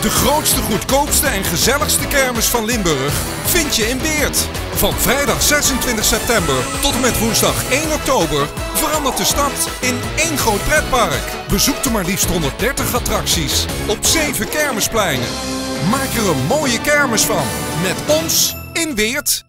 De grootste, goedkoopste en gezelligste kermis van Limburg vind je in Beert. Van vrijdag 26 september tot en met woensdag 1 oktober verandert de stad in één groot pretpark. Bezoek er maar liefst 130 attracties op 7 kermispleinen. Maak er een mooie kermis van met ons in Weert.